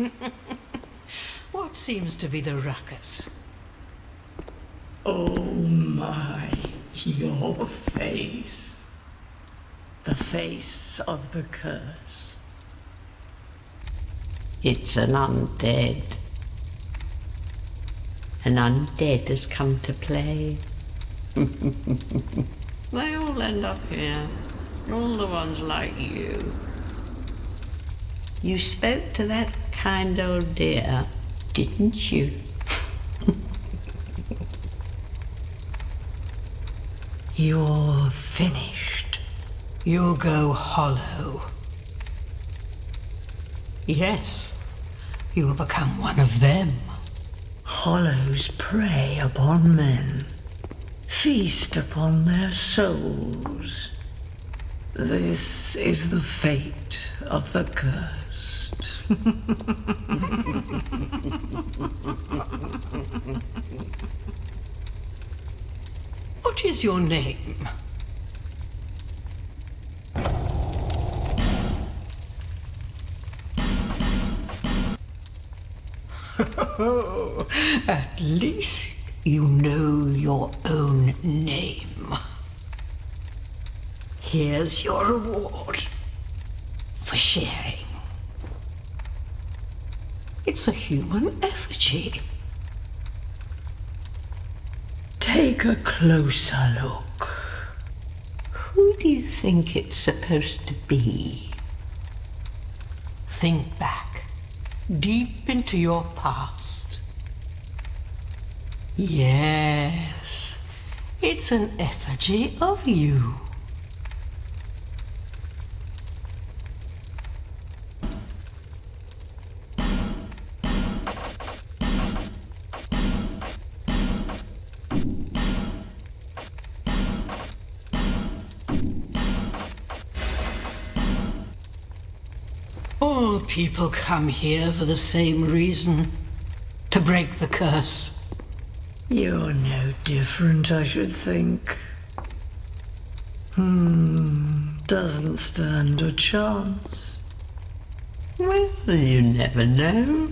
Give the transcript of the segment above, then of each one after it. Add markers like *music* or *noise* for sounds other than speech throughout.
*laughs* what seems to be the ruckus? Oh my, your face. The face of the curse. It's an undead. An undead has come to play. *laughs* they all end up here. All the ones like you. You spoke to that kind old dear, didn't you? *laughs* You're finished. You'll go hollow. Yes, you'll become one of them. Hollows prey upon men, feast upon their souls. This is the fate of the cursed. *laughs* What is your name? *laughs* At least you know your own name. Here's your reward for sharing. It's a human effigy. Take a closer look. Who do you think it's supposed to be? Think back, deep into your past. Yes, it's an effigy of you. All people come here for the same reason to break the curse. You're no different, I should think. Hmm, doesn't stand a chance. Well, you never know.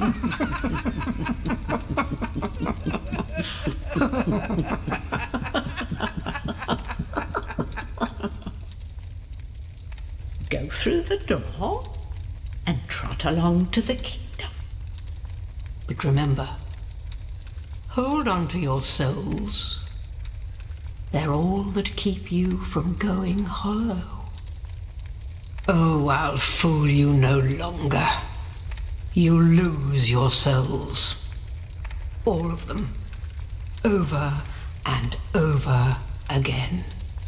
*laughs* Go through the door and trot along to the kingdom. But remember, hold on to your souls. They're all that keep you from going hollow. Oh, I'll fool you no longer. You'll lose your souls. All of them. Over and over again.